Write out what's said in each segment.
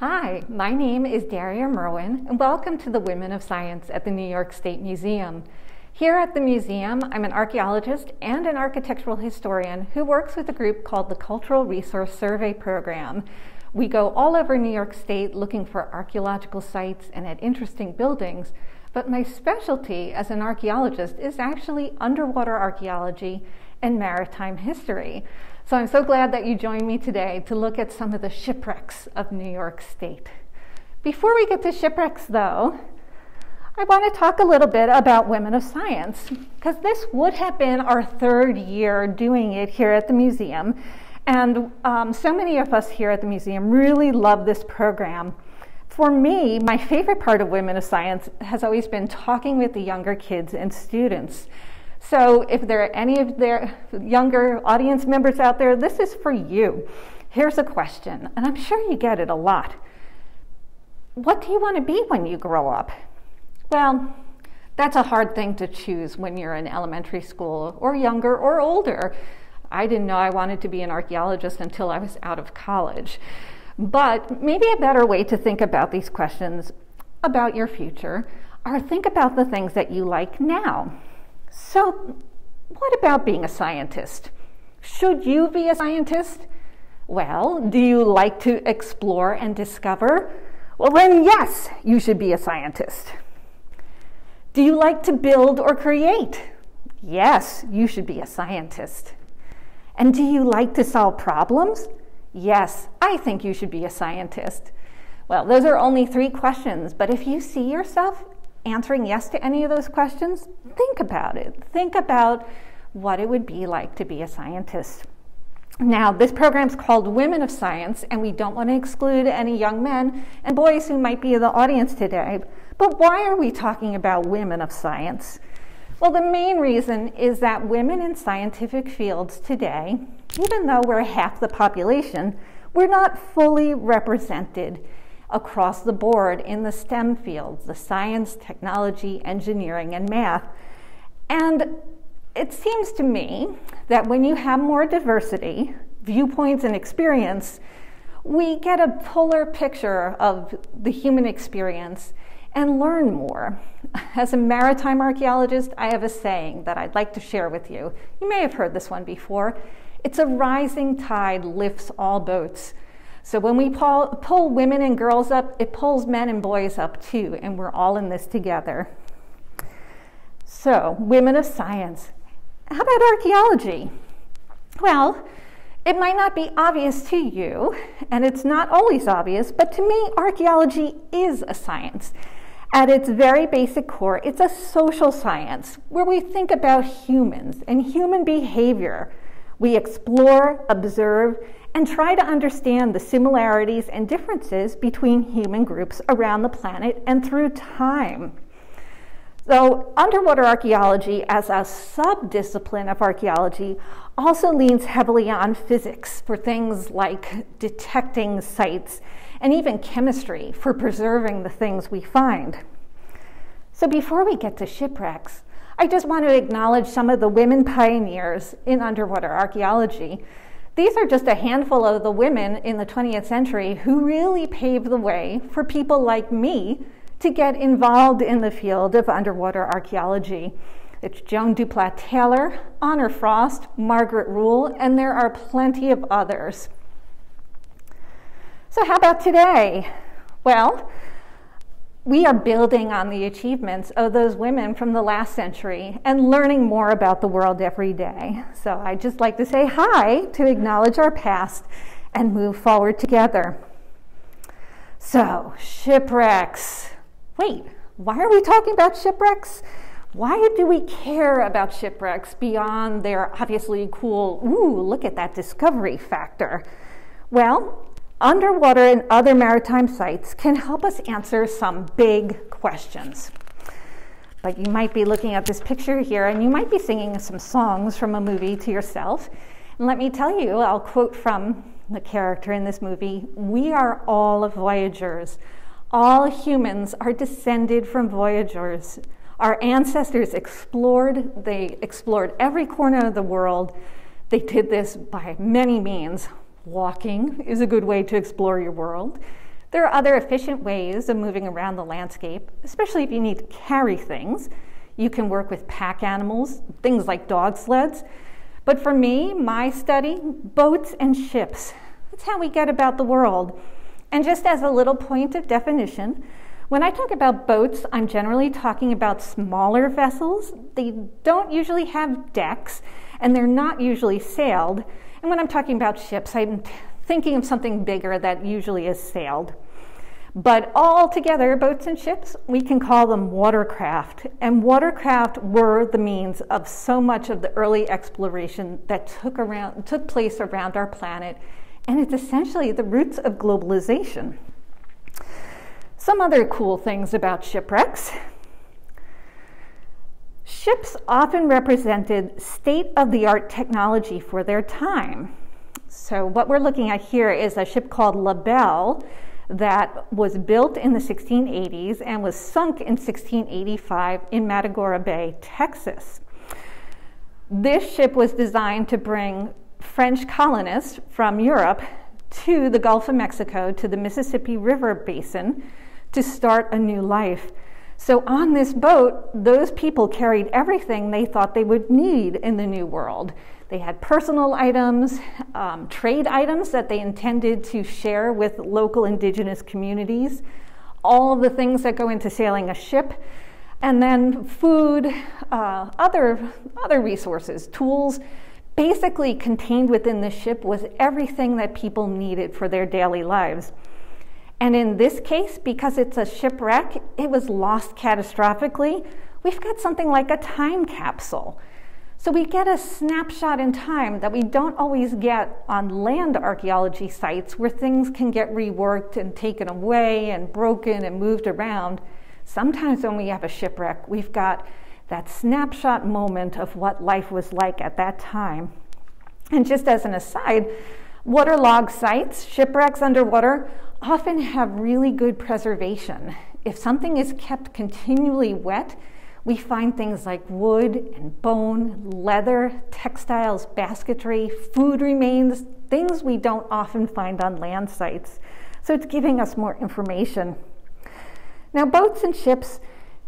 Hi, my name is Daria Merwin, and welcome to the Women of Science at the New York State Museum. Here at the museum, I'm an archaeologist and an architectural historian who works with a group called the Cultural Resource Survey Program. We go all over New York State looking for archaeological sites and at interesting buildings, but my specialty as an archaeologist is actually underwater archaeology and maritime history. So I'm so glad that you joined me today to look at some of the shipwrecks of New York State. Before we get to shipwrecks, though, I want to talk a little bit about Women of Science, because this would have been our third year doing it here at the museum. And um, so many of us here at the museum really love this program. For me, my favorite part of Women of Science has always been talking with the younger kids and students. So if there are any of their younger audience members out there, this is for you. Here's a question, and I'm sure you get it a lot. What do you want to be when you grow up? Well, that's a hard thing to choose when you're in elementary school or younger or older. I didn't know I wanted to be an archaeologist until I was out of college. But maybe a better way to think about these questions about your future are think about the things that you like now. So, what about being a scientist? Should you be a scientist? Well, do you like to explore and discover? Well, then, yes, you should be a scientist. Do you like to build or create? Yes, you should be a scientist. And do you like to solve problems? Yes, I think you should be a scientist. Well, those are only three questions, but if you see yourself answering yes to any of those questions, think about it. Think about what it would be like to be a scientist. Now, this program is called Women of Science, and we don't want to exclude any young men and boys who might be in the audience today. But why are we talking about women of science? Well, the main reason is that women in scientific fields today, even though we're half the population, we're not fully represented across the board in the STEM fields the science, technology, engineering, and math. And it seems to me that when you have more diversity, viewpoints, and experience, we get a fuller picture of the human experience and learn more. As a maritime archaeologist, I have a saying that I'd like to share with you. You may have heard this one before. It's a rising tide lifts all boats. So when we pull, pull women and girls up, it pulls men and boys up too, and we're all in this together. So, women of science. How about archaeology? Well, it might not be obvious to you, and it's not always obvious, but to me, archaeology is a science. At its very basic core, it's a social science where we think about humans and human behavior. We explore, observe, and try to understand the similarities and differences between human groups around the planet and through time. So, underwater archaeology, as a subdiscipline of archaeology, also leans heavily on physics for things like detecting sites and even chemistry for preserving the things we find. So, before we get to shipwrecks, I just want to acknowledge some of the women pioneers in underwater archaeology these are just a handful of the women in the 20th century who really paved the way for people like me to get involved in the field of underwater archaeology. It's Joan du Plat Taylor, Honor Frost, Margaret Rule, and there are plenty of others. So, how about today? Well, we are building on the achievements of those women from the last century and learning more about the world every day. So I'd just like to say hi to acknowledge our past and move forward together. So, shipwrecks. Wait, why are we talking about shipwrecks? Why do we care about shipwrecks beyond their obviously cool, ooh, look at that discovery factor? Well, underwater and other maritime sites can help us answer some big questions. But you might be looking at this picture here and you might be singing some songs from a movie to yourself. And let me tell you, I'll quote from the character in this movie We are all voyagers. All humans are descended from voyagers. Our ancestors explored, they explored every corner of the world. They did this by many means, Walking is a good way to explore your world. There are other efficient ways of moving around the landscape, especially if you need to carry things. You can work with pack animals, things like dog sleds. But for me, my study, boats and ships. That's how we get about the world. And just as a little point of definition, when I talk about boats, I'm generally talking about smaller vessels. They don't usually have decks and they're not usually sailed. And when I'm talking about ships, I'm thinking of something bigger that usually is sailed. But all together, boats and ships, we can call them watercraft. And watercraft were the means of so much of the early exploration that took, around, took place around our planet. And it's essentially the roots of globalization. Some other cool things about shipwrecks. Ships often represented state of the art technology for their time. So, what we're looking at here is a ship called La Belle that was built in the 1680s and was sunk in 1685 in Matagorda Bay, Texas. This ship was designed to bring French colonists from Europe to the Gulf of Mexico, to the Mississippi River Basin, to start a new life. So, on this boat, those people carried everything they thought they would need in the new world. They had personal items, um, trade items that they intended to share with local indigenous communities, all the things that go into sailing a ship, and then food, uh, other, other resources, tools. Basically, contained within the ship was everything that people needed for their daily lives. And in this case, because it's a shipwreck, it was lost catastrophically. We've got something like a time capsule. So we get a snapshot in time that we don't always get on land archaeology sites where things can get reworked and taken away and broken and moved around. Sometimes when we have a shipwreck, we've got that snapshot moment of what life was like at that time. And just as an aside, waterlogged sites, shipwrecks underwater, often have really good preservation. If something is kept continually wet, we find things like wood and bone, leather, textiles, basketry, food remains, things we don't often find on land sites. So it's giving us more information. Now, boats and ships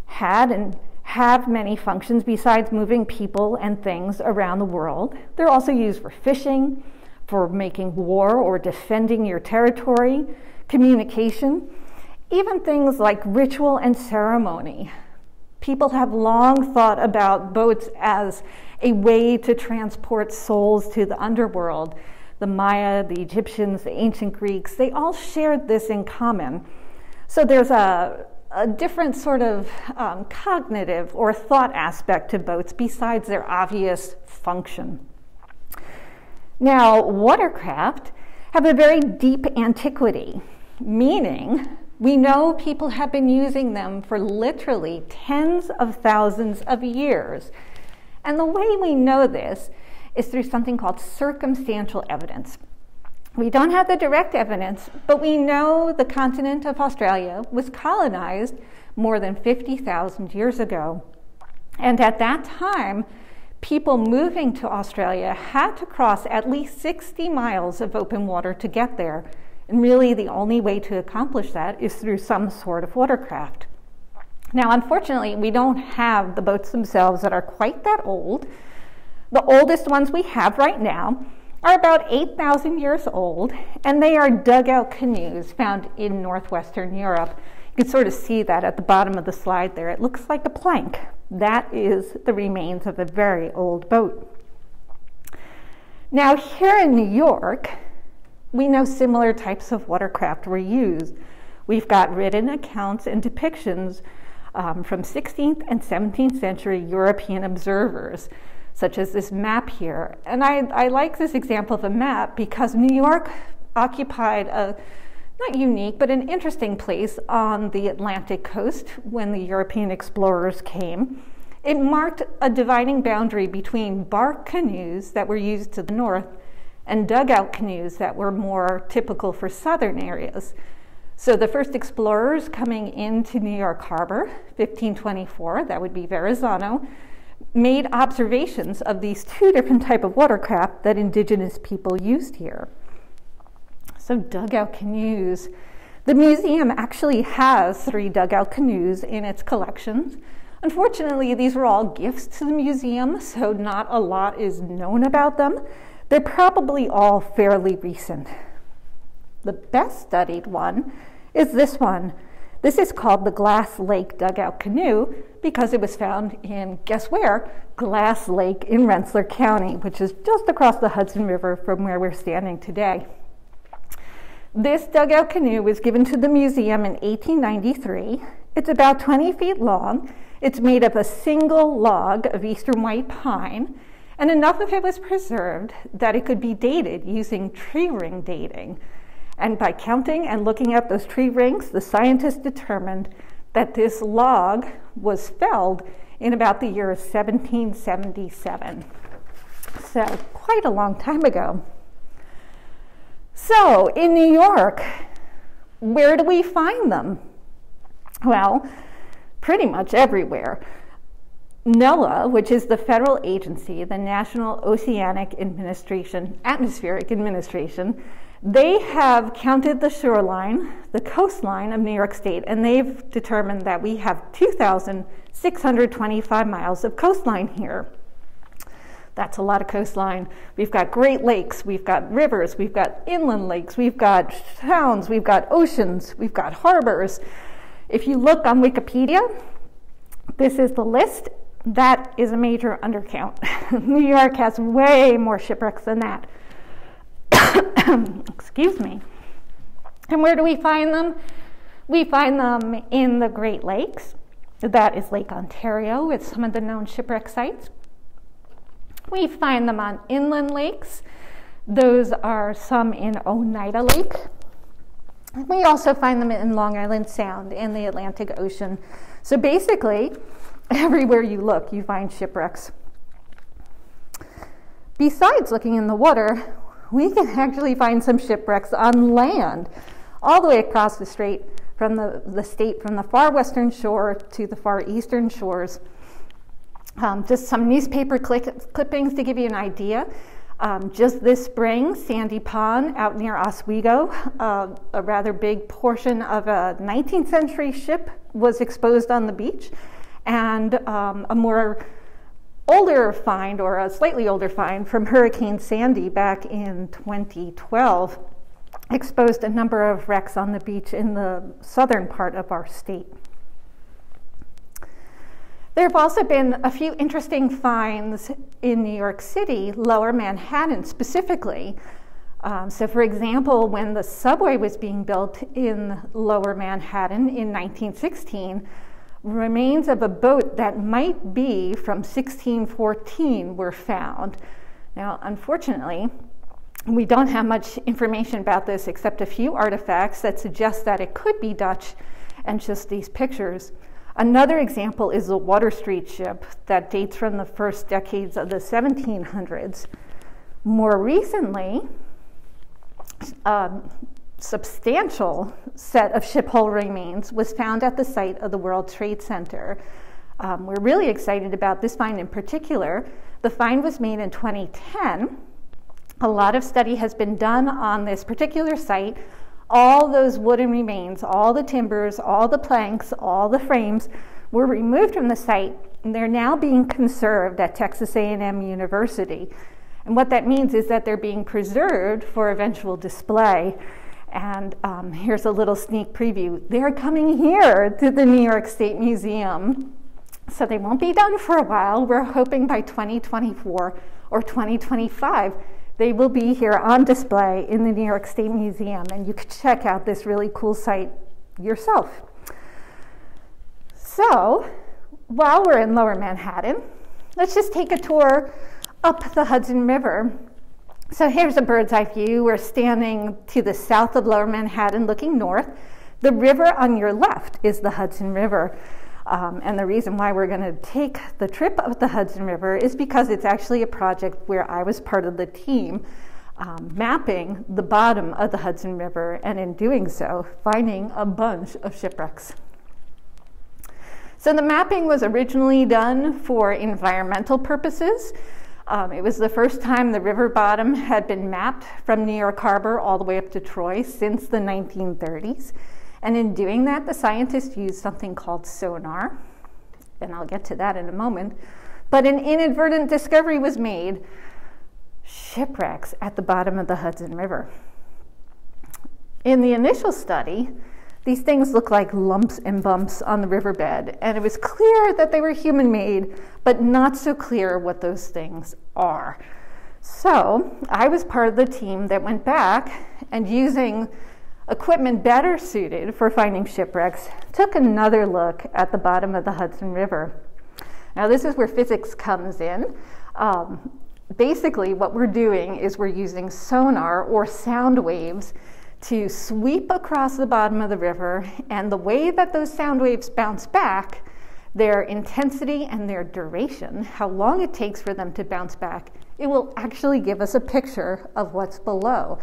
had and have many functions besides moving people and things around the world. They're also used for fishing, for making war or defending your territory, communication, even things like ritual and ceremony. People have long thought about boats as a way to transport souls to the underworld. The Maya, the Egyptians, the ancient Greeks, they all shared this in common. So there's a, a different sort of um, cognitive or thought aspect to boats besides their obvious function. Now, watercraft have a very deep antiquity meaning we know people have been using them for literally tens of thousands of years. And the way we know this is through something called circumstantial evidence. We don't have the direct evidence, but we know the continent of Australia was colonized more than 50,000 years ago. And at that time, people moving to Australia had to cross at least 60 miles of open water to get there. And really, the only way to accomplish that is through some sort of watercraft. Now, unfortunately, we don't have the boats themselves that are quite that old. The oldest ones we have right now are about 8,000 years old, and they are dugout canoes found in northwestern Europe. You can sort of see that at the bottom of the slide there. It looks like a plank. That is the remains of a very old boat. Now, here in New York, we know similar types of watercraft were used. We've got written accounts and depictions um, from 16th and 17th century European observers, such as this map here. And I, I like this example of a map because New York occupied a not unique, but an interesting place on the Atlantic coast when the European explorers came. It marked a dividing boundary between bark canoes that were used to the north and dugout canoes that were more typical for southern areas. So the first explorers coming into New York Harbor, 1524, that would be Verrazano, made observations of these two different type of watercraft that indigenous people used here. So dugout canoes, The museum actually has three dugout canoes in its collections. Unfortunately, these were all gifts to the museum, so not a lot is known about them. They're probably all fairly recent. The best studied one is this one. This is called the Glass Lake Dugout Canoe because it was found in, guess where? Glass Lake in Rensselaer County, which is just across the Hudson River from where we're standing today. This dugout canoe was given to the museum in 1893. It's about 20 feet long. It's made of a single log of eastern white pine, and enough of it was preserved that it could be dated using tree ring dating. And by counting and looking at those tree rings, the scientists determined that this log was felled in about the year 1777. So, quite a long time ago. So, in New York, where do we find them? Well, pretty much everywhere. NOAA, which is the federal agency, the National Oceanic Administration, Atmospheric Administration, they have counted the shoreline, the coastline of New York State, and they've determined that we have 2,625 miles of coastline here. That's a lot of coastline. We've got Great Lakes, we've got rivers, we've got inland lakes, we've got towns, we've got oceans, we've got harbors. If you look on Wikipedia, this is the list. That is a major undercount. New York has way more shipwrecks than that. Excuse me. And where do we find them? We find them in the Great Lakes. That is Lake Ontario with some of the known shipwreck sites. We find them on inland lakes. Those are some in Oneida Lake. We also find them in Long Island Sound and the Atlantic Ocean. So basically, everywhere you look, you find shipwrecks. Besides looking in the water, we can actually find some shipwrecks on land, all the way across the strait from the, the state from the far western shore to the far eastern shores. Um, just some newspaper clippings to give you an idea. Um, just this spring, Sandy Pond out near Oswego, uh, a rather big portion of a 19th century ship was exposed on the beach, and um, a more older find, or a slightly older find, from Hurricane Sandy back in 2012 exposed a number of wrecks on the beach in the southern part of our state. There have also been a few interesting finds in New York City, lower Manhattan specifically. Um, so, for example, when the subway was being built in lower Manhattan in 1916, remains of a boat that might be from 1614 were found. Now, unfortunately, we don't have much information about this except a few artifacts that suggest that it could be Dutch and just these pictures. Another example is the Water Street ship that dates from the first decades of the 1700s. More recently, a substantial set of ship hull remains was found at the site of the World Trade Center. Um, we're really excited about this find in particular. The find was made in 2010. A lot of study has been done on this particular site all those wooden remains, all the timbers, all the planks, all the frames were removed from the site and they're now being conserved at Texas A&M University. And what that means is that they're being preserved for eventual display. And um, here's a little sneak preview. They're coming here to the New York State Museum. So they won't be done for a while. We're hoping by 2024 or 2025 they will be here on display in the New York State Museum, and you can check out this really cool site yourself. So, while we're in Lower Manhattan, let's just take a tour up the Hudson River. So, here's a bird's eye view. We're standing to the south of Lower Manhattan looking north. The river on your left is the Hudson River. Um, and the reason why we're going to take the trip up the Hudson River is because it's actually a project where I was part of the team um, mapping the bottom of the Hudson River, and in doing so, finding a bunch of shipwrecks. So the mapping was originally done for environmental purposes. Um, it was the first time the river bottom had been mapped from New York Harbor all the way up to Troy since the 1930s. And in doing that, the scientists used something called sonar, and I'll get to that in a moment. But an inadvertent discovery was made shipwrecks at the bottom of the Hudson River. In the initial study, these things looked like lumps and bumps on the riverbed, and it was clear that they were human made, but not so clear what those things are. So I was part of the team that went back and using equipment better suited for finding shipwrecks, took another look at the bottom of the Hudson River. Now, this is where physics comes in. Um, basically, what we're doing is we're using sonar or sound waves to sweep across the bottom of the river, and the way that those sound waves bounce back, their intensity and their duration, how long it takes for them to bounce back, it will actually give us a picture of what's below.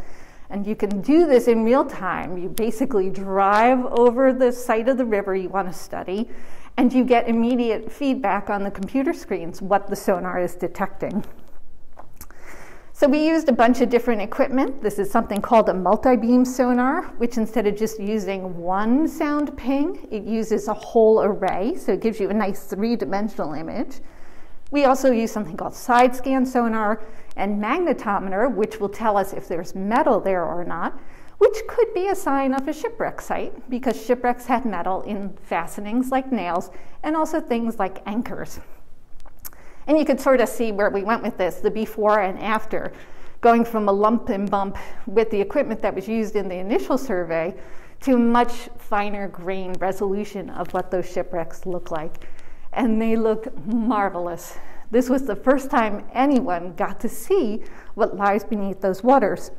And you can do this in real time. You basically drive over the site of the river you want to study, and you get immediate feedback on the computer screens what the sonar is detecting. So we used a bunch of different equipment. This is something called a multi-beam sonar, which instead of just using one sound ping, it uses a whole array, so it gives you a nice three-dimensional image. We also use something called side scan sonar and magnetometer, which will tell us if there's metal there or not, which could be a sign of a shipwreck site because shipwrecks had metal in fastenings like nails and also things like anchors. And you could sort of see where we went with this the before and after, going from a lump and bump with the equipment that was used in the initial survey to much finer grain resolution of what those shipwrecks look like and they looked marvelous. This was the first time anyone got to see what lies beneath those waters.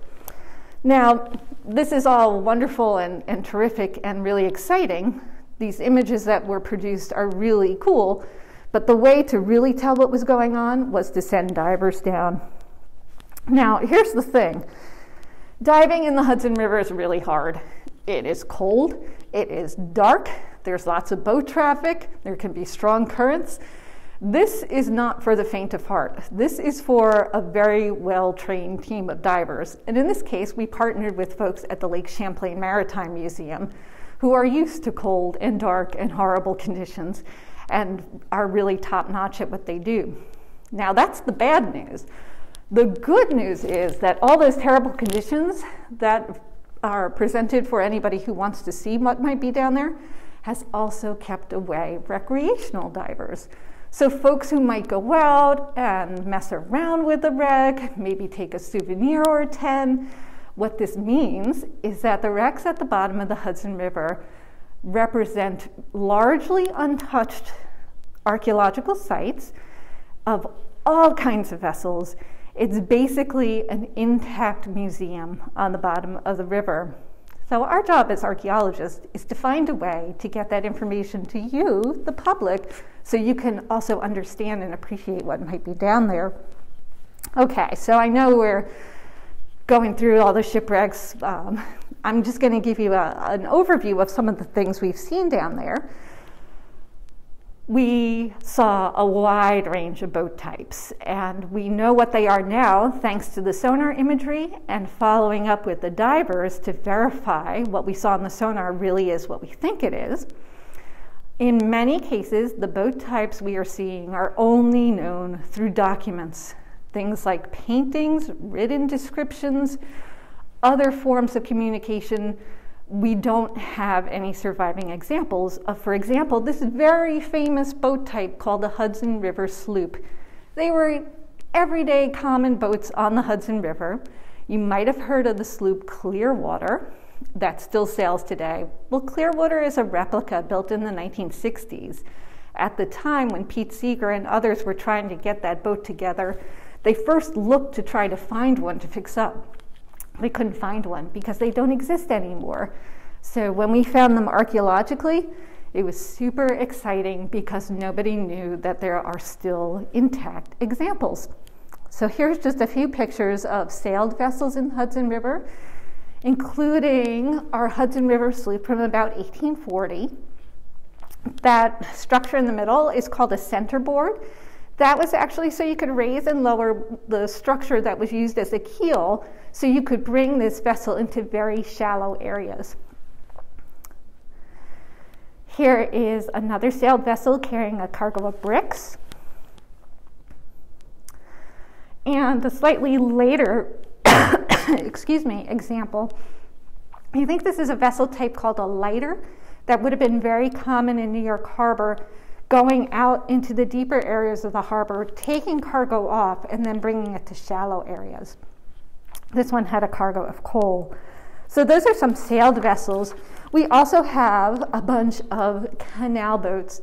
Now, this is all wonderful and, and terrific and really exciting. These images that were produced are really cool, but the way to really tell what was going on was to send divers down. Now, here's the thing diving in the Hudson River is really hard. It is cold, it is dark, there's lots of boat traffic, there can be strong currents. This is not for the faint of heart. This is for a very well trained team of divers. And in this case, we partnered with folks at the Lake Champlain Maritime Museum who are used to cold and dark and horrible conditions and are really top notch at what they do. Now, that's the bad news. The good news is that all those terrible conditions that are presented for anybody who wants to see what might be down there has also kept away recreational divers. So, folks who might go out and mess around with the wreck, maybe take a souvenir or 10, what this means is that the wrecks at the bottom of the Hudson River represent largely untouched archaeological sites of all kinds of vessels. It's basically an intact museum on the bottom of the river. So, our job as archaeologists is to find a way to get that information to you, the public, so you can also understand and appreciate what might be down there. Okay, so I know we're going through all the shipwrecks. Um, I'm just going to give you a, an overview of some of the things we've seen down there we saw a wide range of boat types, and we know what they are now thanks to the sonar imagery and following up with the divers to verify what we saw in the sonar really is what we think it is. In many cases, the boat types we are seeing are only known through documents, things like paintings, written descriptions, other forms of communication we don't have any surviving examples of, for example, this very famous boat type called the Hudson River sloop. They were everyday common boats on the Hudson River. You might have heard of the sloop Clearwater that still sails today. Well, Clearwater is a replica built in the 1960s. At the time when Pete Seeger and others were trying to get that boat together, they first looked to try to find one to fix up we couldn't find one because they don't exist anymore. So when we found them archaeologically, it was super exciting because nobody knew that there are still intact examples. So here's just a few pictures of sailed vessels in the Hudson River, including our Hudson River sloop from about 1840. That structure in the middle is called a centerboard. That was actually so you could raise and lower the structure that was used as a keel so you could bring this vessel into very shallow areas. Here is another sailed vessel carrying a cargo of bricks. And a slightly later, excuse me, example, you think this is a vessel type called a lighter that would have been very common in New York Harbor, going out into the deeper areas of the harbor, taking cargo off, and then bringing it to shallow areas. This one had a cargo of coal. So those are some sailed vessels. We also have a bunch of canal boats.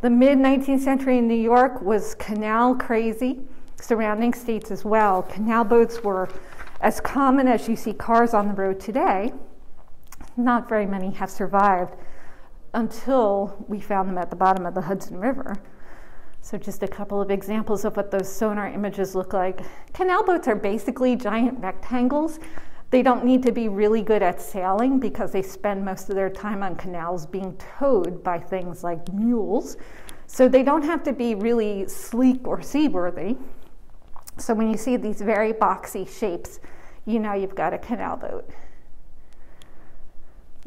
The mid 19th century in New York was canal crazy, surrounding states as well. Canal boats were as common as you see cars on the road today. Not very many have survived until we found them at the bottom of the Hudson River. So, just a couple of examples of what those sonar images look like. Canal boats are basically giant rectangles. They don't need to be really good at sailing because they spend most of their time on canals being towed by things like mules. So, they don't have to be really sleek or seaworthy. So, when you see these very boxy shapes, you know you've got a canal boat.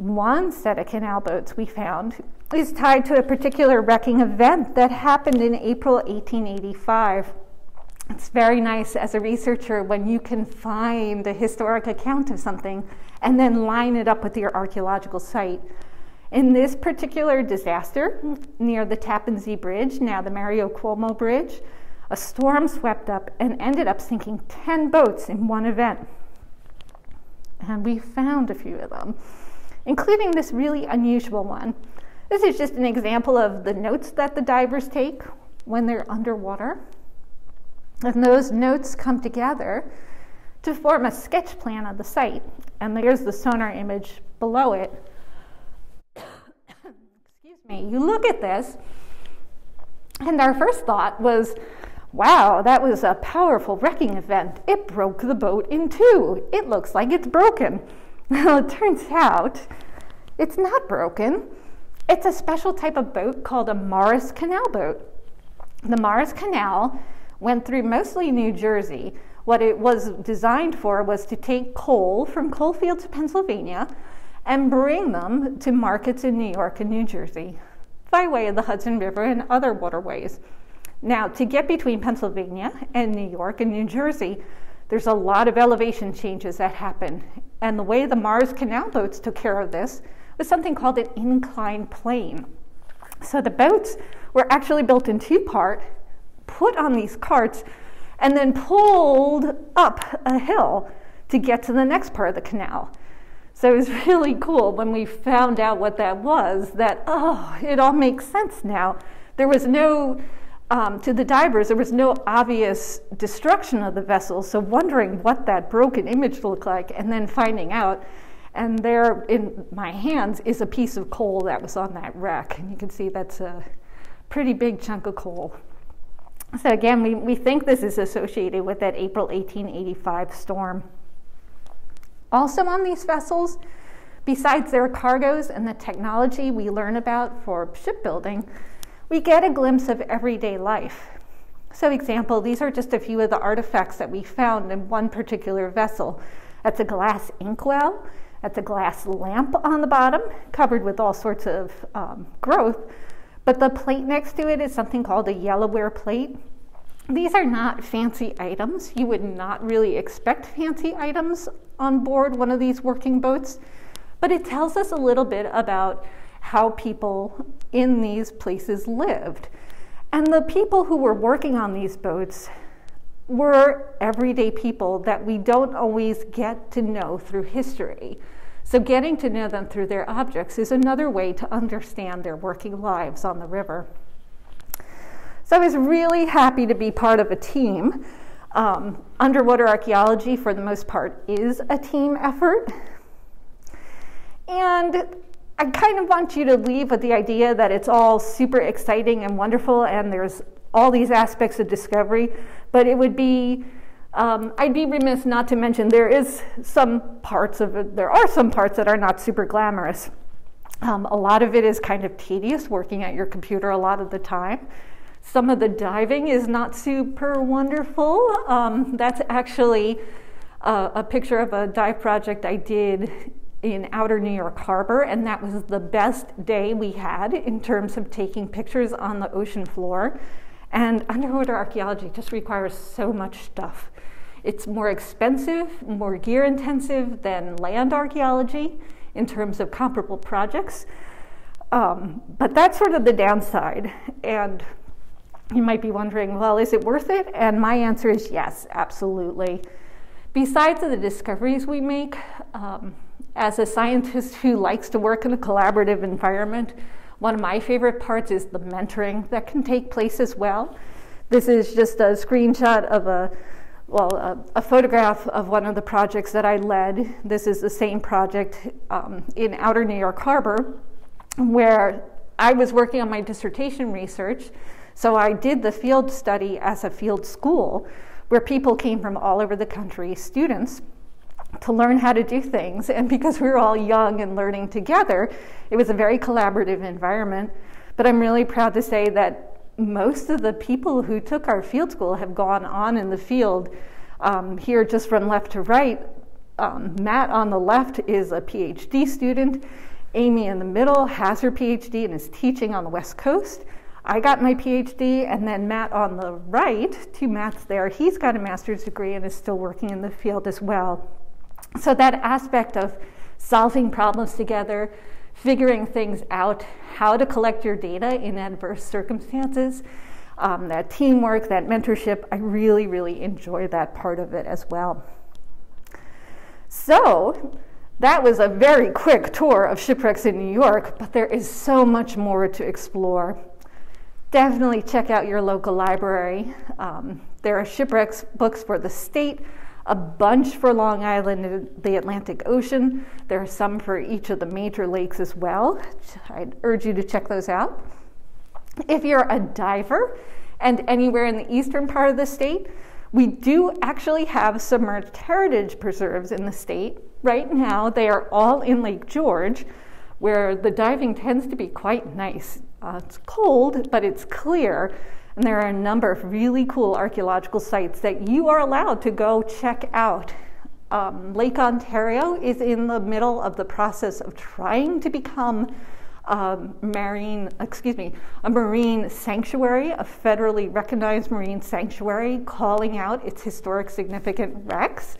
One set of canal boats we found is tied to a particular wrecking event that happened in April 1885. It's very nice as a researcher when you can find a historic account of something and then line it up with your archaeological site. In this particular disaster near the Tappan Zee Bridge, now the Mario Cuomo Bridge, a storm swept up and ended up sinking 10 boats in one event. And we found a few of them, including this really unusual one. This is just an example of the notes that the divers take when they're underwater. And those notes come together to form a sketch plan of the site. And there's the sonar image below it. Excuse me. You look at this, and our first thought was, wow, that was a powerful wrecking event. It broke the boat in two. It looks like it's broken. Well, it turns out it's not broken. It's a special type of boat called a Morris Canal boat. The Morris Canal went through mostly New Jersey. What it was designed for was to take coal from coal fields of Pennsylvania and bring them to markets in New York and New Jersey by way of the Hudson River and other waterways. Now, to get between Pennsylvania and New York and New Jersey, there's a lot of elevation changes that happen. And the way the Morris Canal boats took care of this was something called an inclined plane. So the boats were actually built in two part, put on these carts, and then pulled up a hill to get to the next part of the canal. So it was really cool when we found out what that was, that, oh, it all makes sense now. There was no, um, to the divers, there was no obvious destruction of the vessel. So wondering what that broken image looked like and then finding out and there in my hands is a piece of coal that was on that wreck. And you can see that's a pretty big chunk of coal. So again, we, we think this is associated with that April 1885 storm. Also on these vessels, besides their cargoes and the technology we learn about for shipbuilding, we get a glimpse of everyday life. So example, these are just a few of the artifacts that we found in one particular vessel. That's a glass inkwell that's a glass lamp on the bottom, covered with all sorts of um, growth. But the plate next to it is something called a yellowware plate. These are not fancy items. You would not really expect fancy items on board one of these working boats, but it tells us a little bit about how people in these places lived. And the people who were working on these boats were everyday people that we don't always get to know through history. So, getting to know them through their objects is another way to understand their working lives on the river. So, I was really happy to be part of a team. Um, underwater archaeology, for the most part, is a team effort. And I kind of want you to leave with the idea that it's all super exciting and wonderful and there's all these aspects of discovery, but it would be um, I'd be remiss not to mention there is some parts of it, there are some parts that are not super glamorous. Um, a lot of it is kind of tedious working at your computer a lot of the time. Some of the diving is not super wonderful. Um, that's actually a, a picture of a dive project I did in outer New York Harbor, and that was the best day we had in terms of taking pictures on the ocean floor. And underwater archaeology just requires so much stuff. It's more expensive, more gear intensive than land archaeology in terms of comparable projects. Um, but that's sort of the downside. And you might be wondering, well, is it worth it? And my answer is yes, absolutely. Besides the discoveries we make, um, as a scientist who likes to work in a collaborative environment, one of my favorite parts is the mentoring that can take place as well. This is just a screenshot of a well, a, a, photograph of one of the projects that I led. This is the same project um, in outer New York Harbor, where I was working on my dissertation research. So I did the field study as a field school, where people came from all over the country, students, to learn how to do things. And because we were all young and learning together, it was a very collaborative environment. But I'm really proud to say that most of the people who took our field school have gone on in the field. Um, here, just from left to right, um, Matt on the left is a PhD student. Amy in the middle has her PhD and is teaching on the West Coast. I got my PhD, and then Matt on the right, two Matts there, he's got a master's degree and is still working in the field as well. So, that aspect of solving problems together, figuring things out, how to collect your data in adverse circumstances, um, that teamwork, that mentorship, I really, really enjoy that part of it as well. So, that was a very quick tour of shipwrecks in New York, but there is so much more to explore. Definitely check out your local library. Um, there are shipwrecks books for the state, a bunch for Long Island and the Atlantic Ocean. There are some for each of the major lakes as well. I'd urge you to check those out. If you're a diver and anywhere in the eastern part of the state, we do actually have submerged heritage preserves in the state. Right now, they are all in Lake George, where the diving tends to be quite nice. Uh, it's cold, but it's clear. And there are a number of really cool archaeological sites that you are allowed to go check out. Um, Lake Ontario is in the middle of the process of trying to become um, marine, excuse me, a marine sanctuary, a federally recognized marine sanctuary, calling out its historic significant wrecks.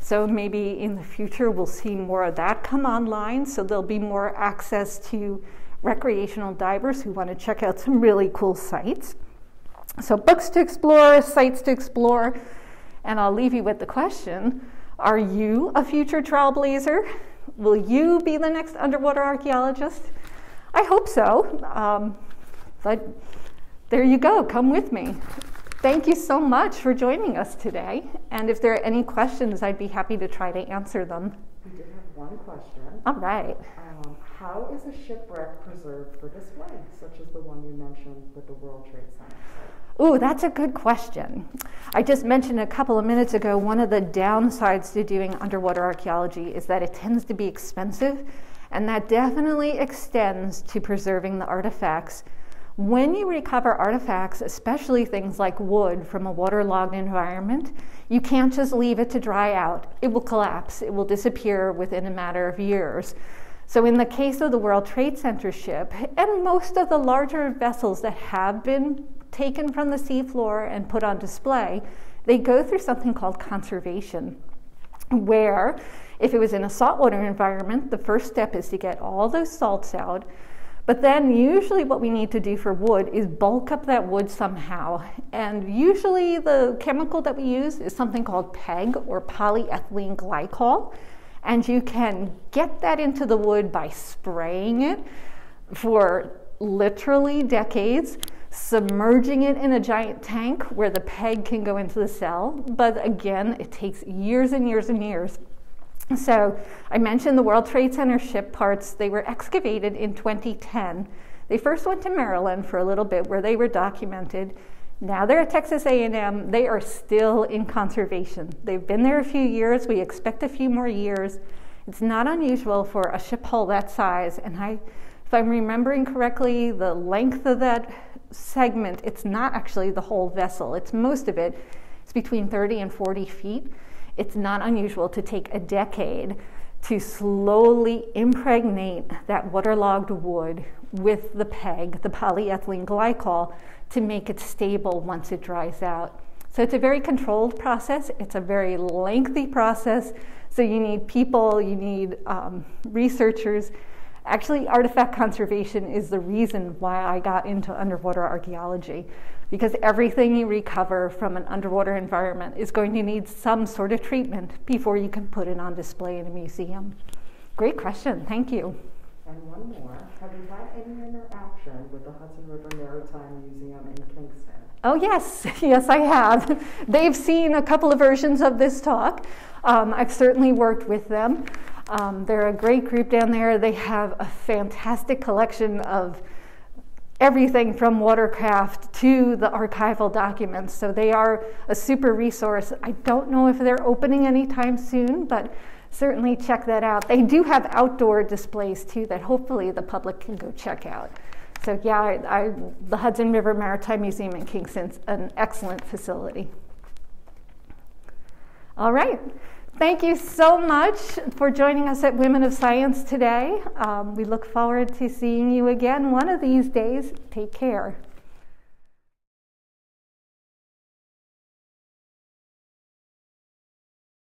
So maybe in the future we'll see more of that come online. So there'll be more access to recreational divers who want to check out some really cool sites. So, books to explore, sites to explore, and I'll leave you with the question Are you a future trailblazer? Will you be the next underwater archaeologist? I hope so. Um, but there you go, come with me. Thank you so much for joining us today. And if there are any questions, I'd be happy to try to answer them. We did have one question. All right. Um, how is a shipwreck preserved for display, such as the one you mentioned with the World Trade Center? Ooh, that's a good question. I just mentioned a couple of minutes ago one of the downsides to doing underwater archaeology is that it tends to be expensive, and that definitely extends to preserving the artifacts. When you recover artifacts, especially things like wood from a waterlogged environment, you can't just leave it to dry out. It will collapse, it will disappear within a matter of years. So, in the case of the World Trade Center ship, and most of the larger vessels that have been taken from the seafloor and put on display, they go through something called conservation, where if it was in a saltwater environment, the first step is to get all those salts out. But then, usually, what we need to do for wood is bulk up that wood somehow. And usually, the chemical that we use is something called PEG or polyethylene glycol. And you can get that into the wood by spraying it for literally decades submerging it in a giant tank where the peg can go into the cell. But again, it takes years and years and years. So I mentioned the World Trade Center ship parts. They were excavated in 2010. They first went to Maryland for a little bit where they were documented. Now they're at Texas A&M. They are still in conservation. They've been there a few years. We expect a few more years. It's not unusual for a ship hull that size. And I, if I'm remembering correctly, the length of that segment, it's not actually the whole vessel, it's most of it. It's between 30 and 40 feet. It's not unusual to take a decade to slowly impregnate that waterlogged wood with the PEG, the polyethylene glycol, to make it stable once it dries out. So it's a very controlled process, it's a very lengthy process. So you need people, you need um, researchers. Actually, artifact conservation is the reason why I got into underwater archaeology because everything you recover from an underwater environment is going to need some sort of treatment before you can put it on display in a museum. Great question, thank you. And one more. Have you had any interaction with the Hudson River Maritime Museum in Kingston? Oh, yes, yes, I have. They've seen a couple of versions of this talk. Um, I've certainly worked with them. Um, they're a great group down there. They have a fantastic collection of everything from watercraft to the archival documents. So they are a super resource. I don't know if they're opening anytime soon, but certainly check that out. They do have outdoor displays too that hopefully the public can go check out. So yeah, I, I, the Hudson River Maritime Museum in Kingston's an excellent facility. All right. Thank you so much for joining us at Women of Science today. Um, we look forward to seeing you again one of these days. Take care.